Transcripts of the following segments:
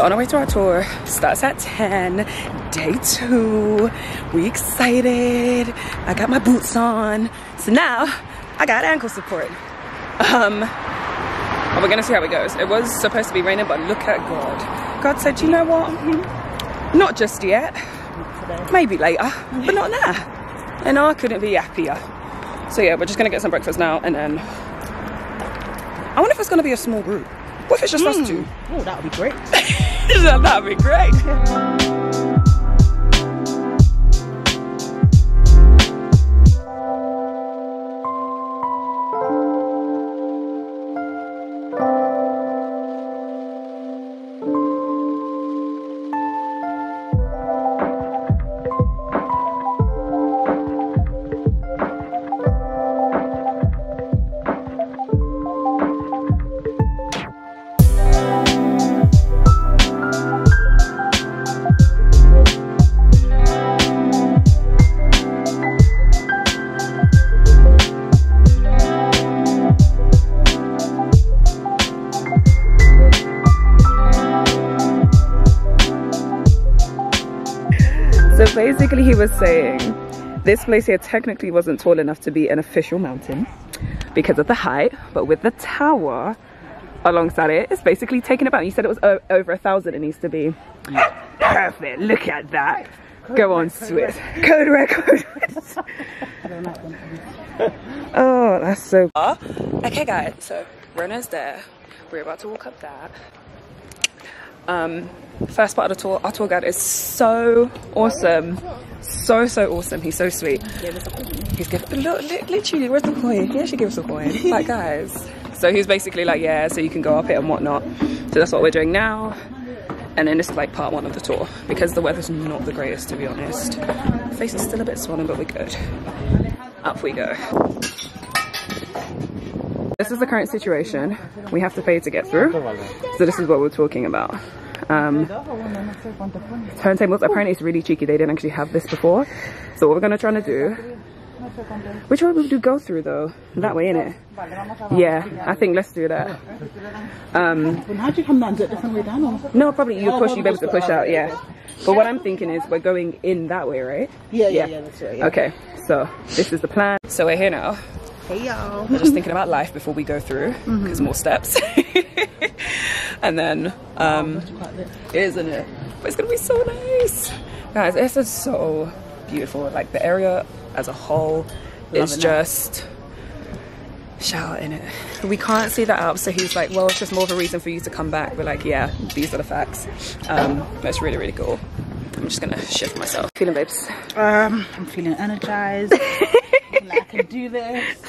we're on our way to our tour. Starts at 10. Day two. We excited. I got my boots on. So now I got ankle support. Um, we're gonna see how it goes. It was supposed to be raining, but look at God. God said, you know what? Not just yet. Maybe later, but not now. And I couldn't be happier. So yeah, we're just gonna get some breakfast now and then I wonder if it's gonna be a small group. What if it's just us two? Oh, that would be great. That'd be great. Was saying this place here technically wasn't tall enough to be an official mountain because of the height, but with the tower alongside it, it's basically taken about. You said it was over a thousand. It needs to be perfect. Look at that. Go on, Swiss. Code record. oh, that's so. Okay, guys. So Rena's there. We're about to walk up that. Um, first part of the tour, our tour guide is so awesome. So, so awesome. He's so sweet. He's giving, look, li- literally, where's the coin? He actually gave us a coin. like, guys. So he's basically like, yeah, so you can go up it and whatnot. So that's what we're doing now. And then this is like part one of the tour because the weather's not the greatest, to be honest. Face is still a bit swollen, but we're good. Up we go. This is the current situation. We have to pay to get through. So this is what we're talking about. Um, turntables, apparently it's really cheeky. They didn't actually have this before. So what we're gonna try to do, which way would you go through though? That way, innit? Yeah, I think let's do that. Um, how'd you come down? Is it a different way down? Or? no, probably you push, you be able to push out, yeah. But what I'm thinking is we're going in that way, right? Yeah, Yeah. yeah, that's right. Yeah. Okay, so this is the plan. So we're here now. Hey, y'all. We're just thinking about life before we go through, because more steps. and then, um, isn't it? But it's gonna be so nice, guys. This is so beautiful. Like the area as a whole is Loving it. just shout in it. We can't see the Alps, so he's like, well, it's just more of a reason for you to come back. We're like, yeah, these are the facts. Um, that's really, really cool. I'm just gonna shift myself. Feeling babes. Um, I'm feeling energized. like I can do this.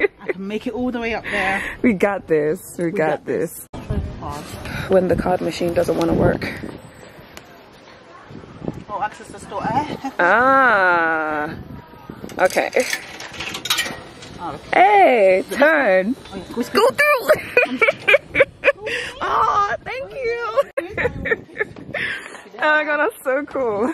I can make it all the way up there. We got this. We, got, got this. this. When the card machine doesn't want to work. Oh, access the store. Eh? Ah. Okay. Oh, Hey, turn. oh, yeah. Go, Go through. oh, thank you. oh my god, that's so cool.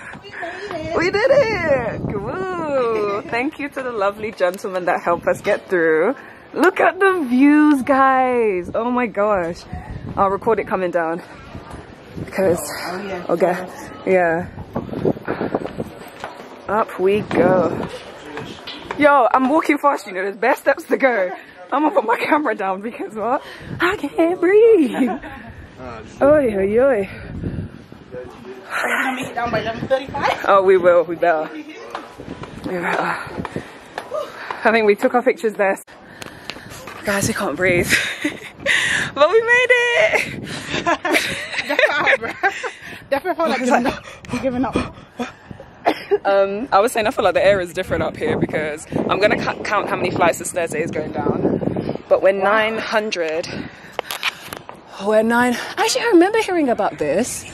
We did it. Woo. Thank you to the lovely gentleman that helped us get through. Look at the views, guys. Oh my gosh. I'll record it coming down. Because, Oh, yeah. okay. Yeah. Up we go. Yo, I'm walking fast, you know, there's bare steps to go. I'm gonna put my camera down because what? I can't breathe. Oi, oi, oi. We're gonna make it down by 11:35. Oh, we will, we better. We better. I think we took our pictures there. Guys, we can't breathe. but we made it! Definitely felt like giving up. Giving up. Um, I was saying I feel like the air is different up here because I'm gonna count how many flights of stairs it is going down. but we're 900. We're nine. Actually, I remember hearing about this.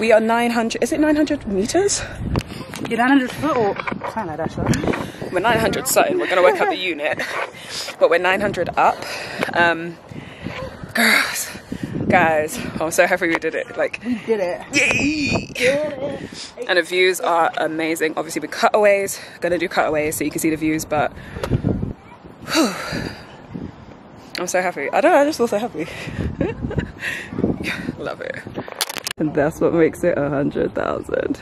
We are 900. Is it 900 meters? You're 900 foot or something like that, right? We're 900 something. We're gonna work out the unit, but we're 900 up. Um, girls, guys, I'm so happy we did it. Like, we Did it. yay! And the views are amazing. Obviously, with cutaways, gonna do cutaways so you can see the views, but whew, I'm so happy. I don't know, I just feel so happy. Love it. And that's what makes it a hundred thousand.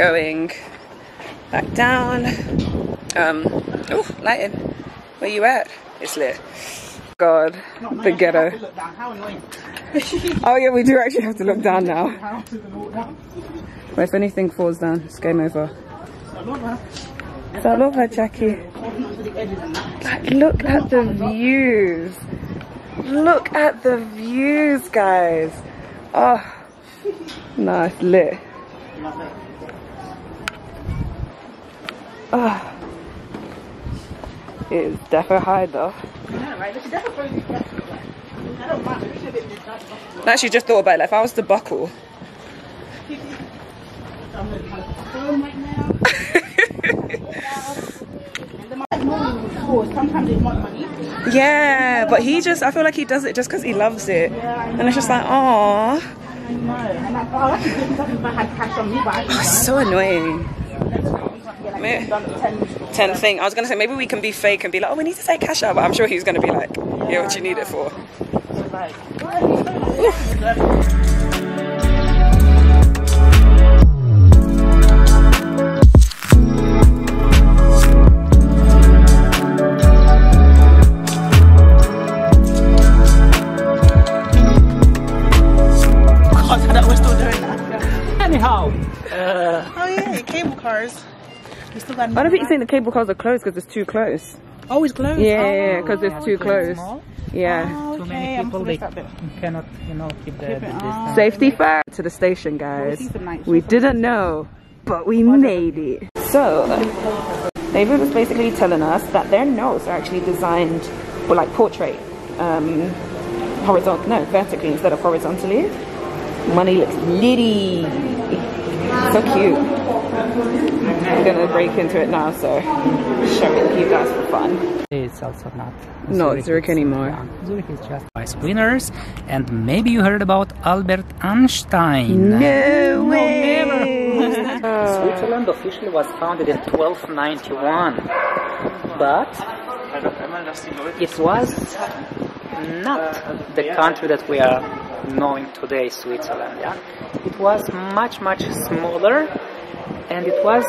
Going back down. Um, oh, lighting. Where you at? It's lit. God, Not the ghetto. Look down. How annoying. Oh yeah, we do actually have to look down now. How to walk down. But if anything falls down, it's game over. I love her. So I love her, Jackie. Walking up to the edges and that. Like, look at the views. Look at the views, guys. Oh, no, lit. Love it. Oh, is defo high though. Yeah, right. This is definitely probably the best. I don't mind. Maybe a bit distracted. I actually just thought about it. Like, if I was to buckle, I'm really kind of home right now. And then my morning before, sometimes they want money. yeah. But he just, I feel like he does it just because he loves it, and it's just like, oh, I know. And I oh, that's a good if I had cash on me, but I oh, didn't. so annoying. Yeah, like, done 10 10 thing. I was gonna say maybe we can be fake and be like, oh, we need to say cash out, but I'm sure he's gonna be like, yeah, what you need it for? We. I don't think you're saying the cable cars are closed because it's too close. always closed. Yeah, yeah, because it's too close. small, Yeah. Oh, too many people, they have missed that bit. cannot, you know, keep the, the it distance. Safety first to the station, guys. see some night We didn't know, but we made it. So, David was basically telling us that their notes are actually designed for like portrait, um, horizontal, no, vertically instead of horizontally. Money looks litty. So cute. I'm gonna break into it now, so show it to you guys for fun. It's also not Not Zurich it's- anymore. yeah, Zurich is just vice winners, and maybe you heard about Albert Einstein. No way! Switzerland officially was founded in 1291, but it was not the country that we are knowing today, Switzerland. Yeah, it was much much smaller, and it was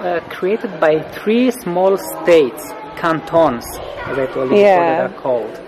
uh, created by three small states, cantons, as I told you before, Yeah. that are called.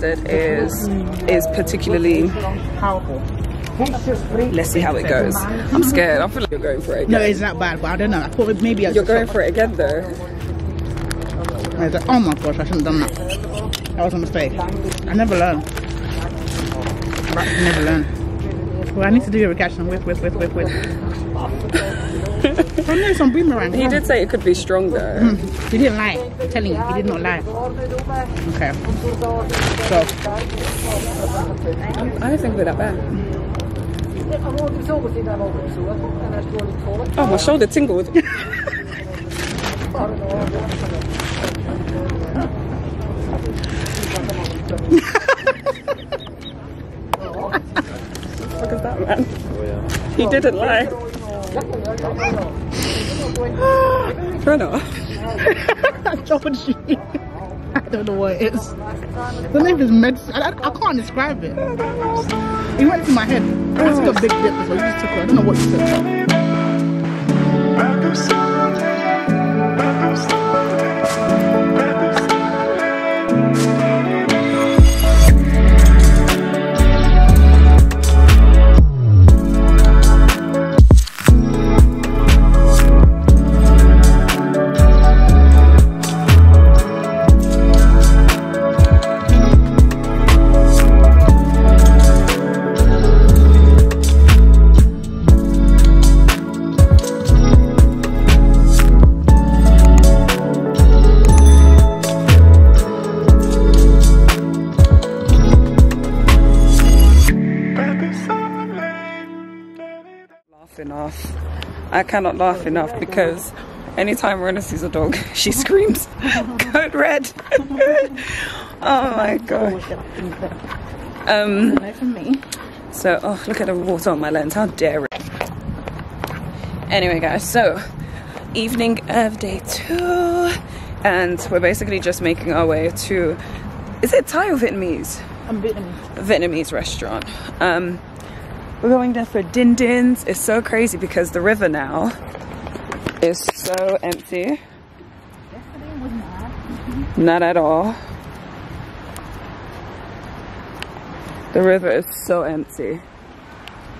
Mustard is is particularly. Powerful. Let's see how it goes. I'm scared. I feel like you're going for it again. No, it's not bad, but I don't know. I thought maybe I You're going for it again, though. Oh my gosh, I shouldn't have done that. That was a mistake. I never learn. I never learn. Well, I need to do a reaction with, with, with, with, with. I know some boomerang. He did say it could be stronger. Hmm. He didn't lie. I'm telling you, he did not lie. Okay. So, I don't think we're that bad. Oh, my shoulder tingled. fuck is that, man? He didn't lie. Turn off. I told you. I don't know what it is. The name is medicine. I, I, I can't describe it. It went to my head. I took a big dip, so you just took it. I don't know what you said. I cannot laugh enough because anytime Rona sees a dog, she screams, Code red. oh my god. Um, No, for me. so, oh, look at the water on my lens. How dare it? Anyway, guys, so evening of day two, and we're basically just making our way to. Is it Thai or Vietnamese? I'm Vietnamese. Vietnamese restaurant. Um, we're going there for din dins. It's so crazy because the river now is so empty. Not at all. The river is so empty.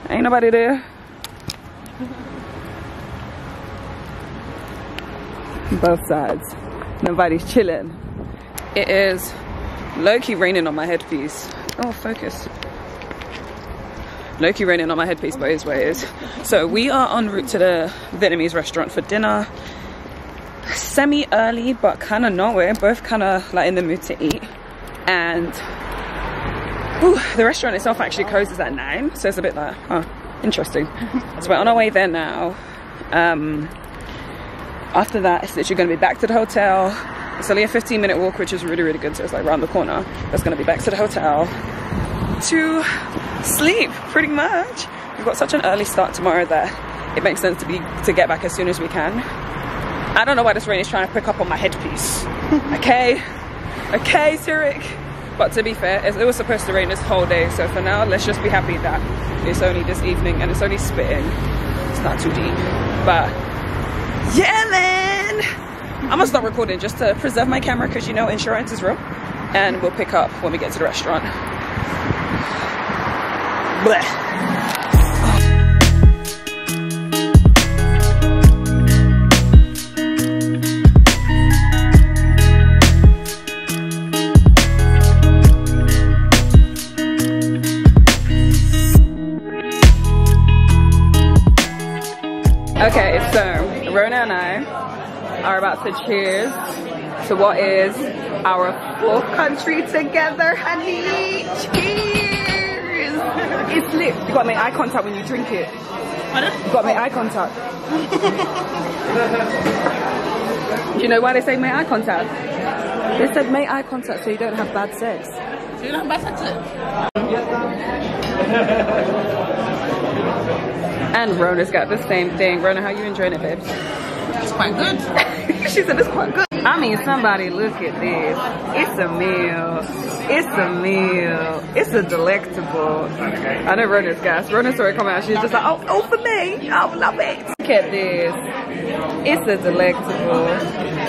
Ain't nobody there. Both sides. Nobody's chilling. It is low-key raining on my headpiece. Oh, focus. Low-key raining on my headpiece, but it is what it is. So we are en route to the Vietnamese restaurant for dinner. Semi early, but kind of nowhere. Both kind of like in the mood to eat. And whew, the restaurant itself actually closes at nine, so it's a bit like, huh, interesting. so we're on our way there now. Um, after that, it's literally going to be back to the hotel. It's only a 15 minute walk, which is really, really good. So it's like around the corner. It's going to be back to the hotel to sleep, pretty much. We've got such an early start tomorrow that it makes sense to be to get back as soon as we can. I don't know why this rain is trying to pick up on my headpiece. okay, okay, Zurich. But to be fair, it it was supposed to rain this whole day. So for now, let's just be happy that it's only this evening and it's only spitting. It's not too deep, but yeah, man. I'm gonna stop recording just to preserve my camera because you know insurance is real. And we'll pick up when we get to the restaurant. Blech. Okay, so Rona and I are about to cheers to what is our fourth country together, honey. Cheers! It's lit. You gotta make eye contact when you drink it. You gotta make eye contact. Do you know why they say make eye contact? They said make eye contact so you don't have bad sex. So you don't have bad sex? And Rona's got the same thing. Rona, how you enjoying it, babe? It's quite good. she said it's quite good. I mean, somebody look at this. It's a meal. It's a meal. It's a delectable. I know Rona's gas. Rona saw come out. She's just like, oh, oh, for me. I love it. Look at this. It's a delectable.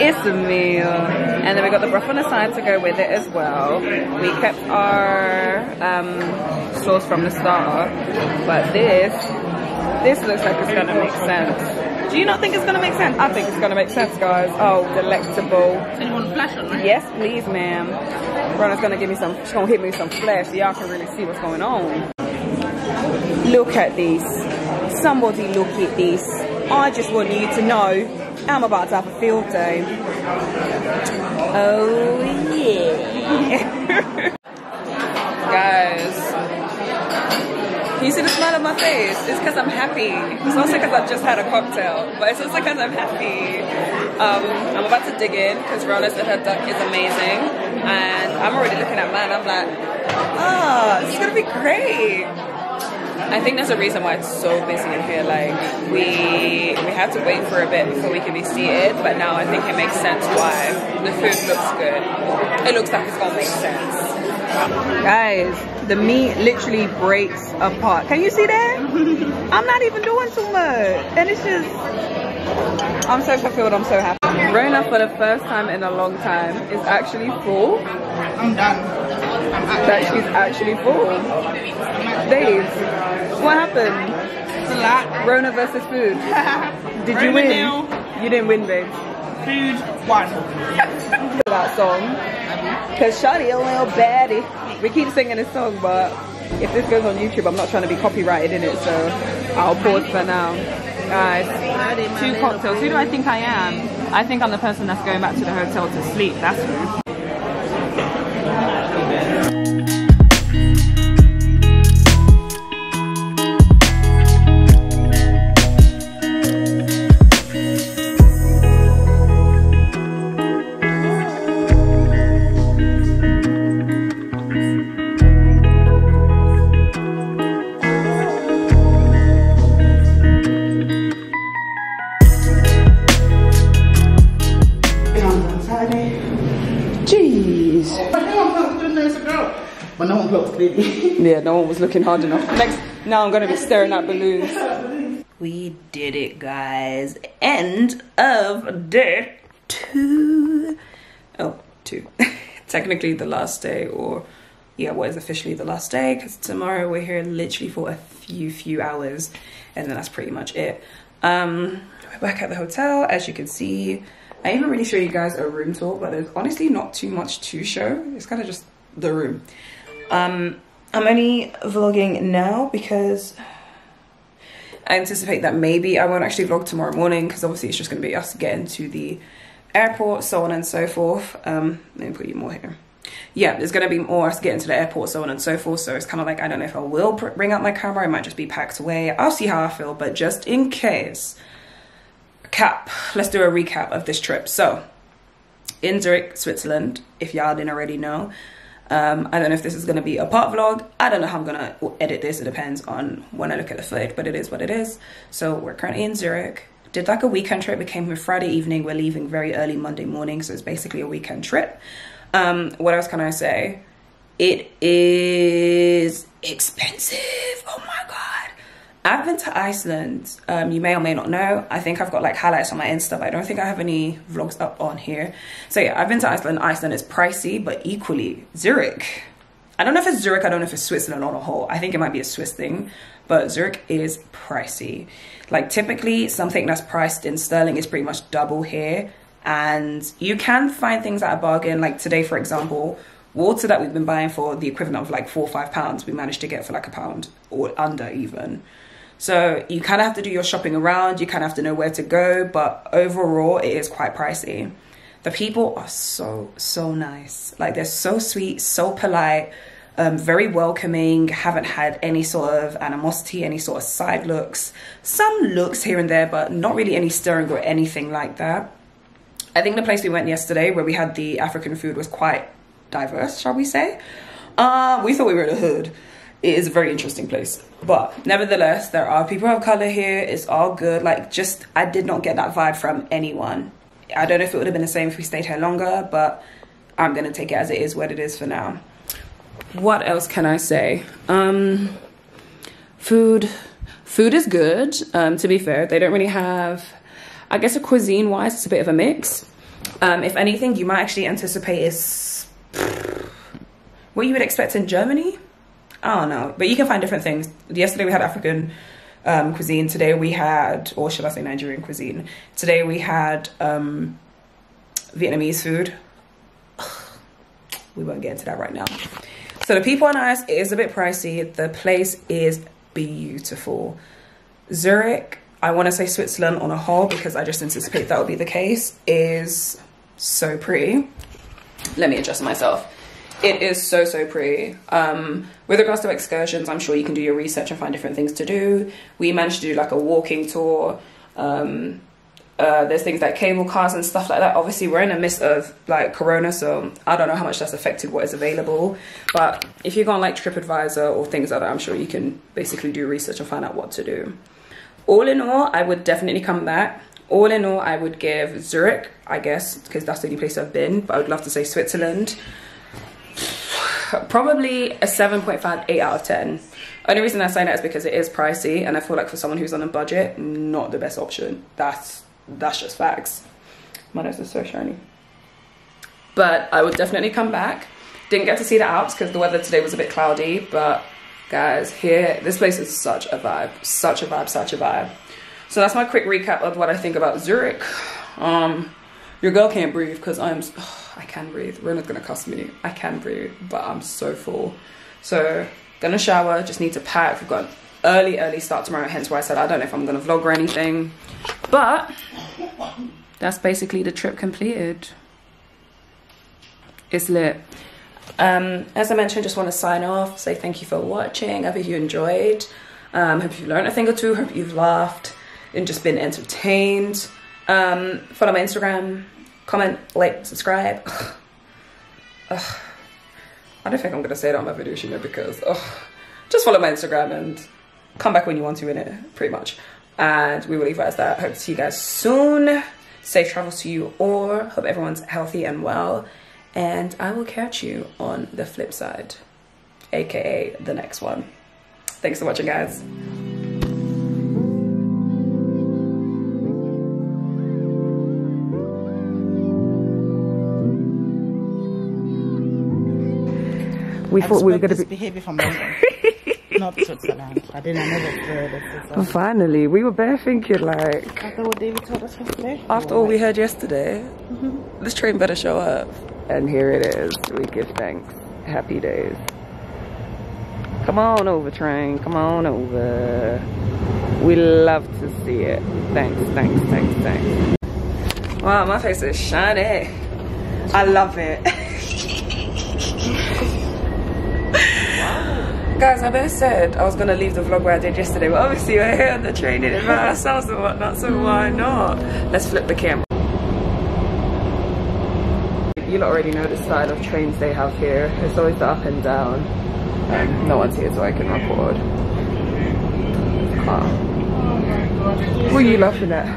It's a meal. And then we got the broth on the side to go with it as well. We kept our um, sauce from the starter. But this, this looks like it's gonna make sense. Do you not think it's gonna make sense? I think it's gonna make sense, guys. Oh, delectable. And you want to flash on, right? Yes, please, ma'am. Rona's gonna give me some, she's gonna hit me with some flash so y'all can really see what's going on. Look at this. Somebody look at this. I just want you to know I'm about to have a field day. Oh, yeah. Guys, can you see the smile on my face? It's because I'm happy. It's also because I've just had a cocktail, but it's also because I'm happy. Um, I'm about to dig in because Rona said her duck is amazing, and I'm already looking at mine. I'm like, ah, this is gonna be great. I think there's a reason why it's so busy in here. Like we we had to wait for a bit before we could be seated, but now I think it makes sense why the food looks good. It looks like it's gonna make sense. Guys, the meat literally breaks apart. Can you see that? I'm not even doing too much. And it's just, I'm so fulfilled, I'm so happy. Rona, for the first time in a long time, is actually full. I'm done. I'm That she's actually full. Babes, what happened? It's a lot. Rona versus food. Did you win? You didn't win, babes. Food one. that song. Cause Shawty a little baddie. We keep singing this song, but if this goes on YouTube, I'm not trying to be copyrighted in it, so I'll pause for now. Guys, two cocktails. Who do I think I am? I think I'm the person that's going back to the hotel to sleep. That's who. No one close, clearly. Yeah, no one was looking hard enough. Next, now I'm gonna be staring at balloons. We did it, guys. End of day two. Oh, two. Technically the last day, or yeah, what is officially the last day? Because tomorrow we're here literally for a few, few hours, and then that's pretty much it. Um, we're back at the hotel, as you can see. I didn't really show you guys a room tour, but there's honestly not too much to show. It's kind of just the room. Um, I'm only vlogging now because I anticipate that maybe I won't actually vlog tomorrow morning because obviously it's just going to be us getting to the airport, so on and so forth. Um, let me put you more here. Yeah, there's going to be more us getting to the airport, so on and so forth. So it's kind of like, I don't know if I will bring out my camera. It might just be packed away. I'll see how I feel, but just in case. Cap, let's do a recap of this trip. So, in Zurich, Switzerland, if y'all didn't already know, um, I don't know if this is going to be a part vlog. I don't know how I'm going to edit this. It depends on when I look at the footage, but it is what it is. So we're currently in Zurich. Did like a weekend trip. We came here Friday evening. We're leaving very early Monday morning. So it's basically a weekend trip. Um, what else can I say? It is expensive. Oh my God. I've been to Iceland. Um, you may or may not know. I think I've got like highlights on my Insta, but I don't think I have any vlogs up on here. So yeah, I've been to Iceland. Iceland is pricey, but equally Zurich. I don't know if it's Zurich. I don't know if it's Switzerland on a whole. I think it might be a Swiss thing, but Zurich is pricey. Like typically, something that's priced in sterling is pretty much double here, and you can find things at a bargain. Like today, for example, water that we've been buying for the equivalent of like four or five pounds, we managed to get for like a pound or under even. So you kind of have to do your shopping around. You kind of have to know where to go, but overall, it is quite pricey. The people are so so nice. Like they're so sweet, so polite, um, very welcoming. Haven't had any sort of animosity, any sort of side looks. Some looks here and there, but not really any stirring or anything like that. I think the place we went yesterday, where we had the African food, was quite diverse, shall we say? Uh, we thought we were in a hood. It is a very interesting place, but nevertheless, there are people of color here. It's all good. Like, just I did not get that vibe from anyone. I don't know if it would have been the same if we stayed here longer, but I'm gonna take it as it is what it is for now. What else can I say? Um, food, food is good. Um, to be fair, they don't really have. I guess a cuisine wise, it's a bit of a mix. Um, if anything, you might actually anticipate is what you would expect in Germany. I don't know, but you can find different things. Yesterday we had African um, cuisine. Today we had, or should I say Nigerian cuisine? Today we had um, Vietnamese food. We won't get into that right now. So the people nice. It is a bit pricey. The place is beautiful. Zurich, I want to say Switzerland on a whole because I just anticipate that will be the case, is so pretty. Let me adjust myself. It is so, so pretty. Um, with regards to excursions, I'm sure you can do your research and find different things to do. We managed to do like a walking tour. Um, uh, there's things like cable cars and stuff like that. Obviously, we're in the midst of like Corona, so I don't know how much that's affected what is available. But if you go on like TripAdvisor or things like that, I'm sure you can basically do research and find out what to do. All in all, I would definitely come back. All in all, I would give Zurich, I guess, because that's the only place I've been, but I would love to say Switzerland. Probably a 7.5, 8 out of 10. Only reason I say that is because it is pricey, and I feel like for someone who's on a budget, not the best option. That's that's just facts. My nose is so shiny. But I would definitely come back. Didn't get to see the Alps because the weather today was a bit cloudy, but guys, here, this place is such a vibe, such a vibe, such a vibe. So that's my quick recap of what I think about Zurich. Um, your girl can't breathe because I'm, I can breathe. Rona's gonna cuss me. I can breathe, but I'm so full. So gonna shower, just need to pack. We've got an early, early start tomorrow, hence why I said I don't know if I'm gonna vlog or anything. But that's basically the trip completed. It's lit. Um, as I mentioned, just want to sign off, say thank you for watching. I hope you enjoyed. Um, hope you learned a thing or two. Hope you've laughed and just been entertained. Um, follow my Instagram, comment, like, subscribe. Ugh. I don't think I'm gonna say it on my video, you because ugh. just follow my Instagram and come back when you want to in it, pretty much. And we will leave it as that. Hope to see you guys soon. Safe travels to you all. Hope everyone's healthy and well. And I will catch you on the flip side, aka the next one. Thanks for watching, guys. We thought we were going to this be. behavior from London, not Switzerland. I didn't. I never heard Switzerland. finally, we were bare thinking like, After what David told us yesterday. after all we heard yesterday, this train better show up. And here it is. We give thanks. Happy days. Come on over, train. Come on over. We love to see it. Thanks, thanks, thanks, thanks. Wow, my face is shiny. I love it. Guys, I both said I was gonna leave the vlog where I did yesterday, but obviously we're here on the train in ourselves and whatnot, so why not? Let's flip the camera. You already know the style of trains they have here. It's always the up and down. Um, no one's here so I can record. Car. What are you laughing at?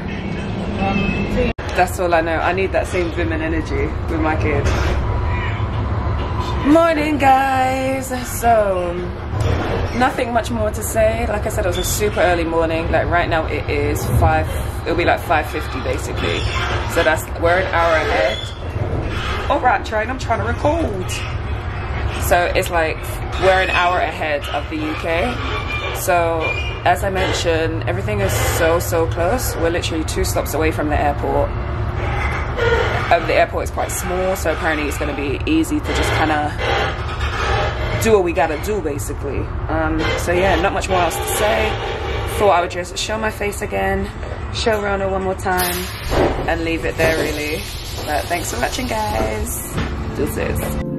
That's all I know. I need that same vim and energy with my kid. Morning guys! So, nothing much more to say. Like I said, it was a super early morning. Like right now it is 5, it'll be like 5.50 basically. So that's, we're an hour ahead. Alright train, I'm trying to record. So it's like we're an hour ahead of the UK. So as I mentioned, everything is so so close. We're literally two stops away from the airport. Um, the airport is quite small, so apparently it's going to be easy to just kind of do what we gotta do, basically. Um, so yeah, not much more else to say. Thought I would just show my face again, show Rona one more time, and leave it there really. But thanks for watching, guys. Deuces.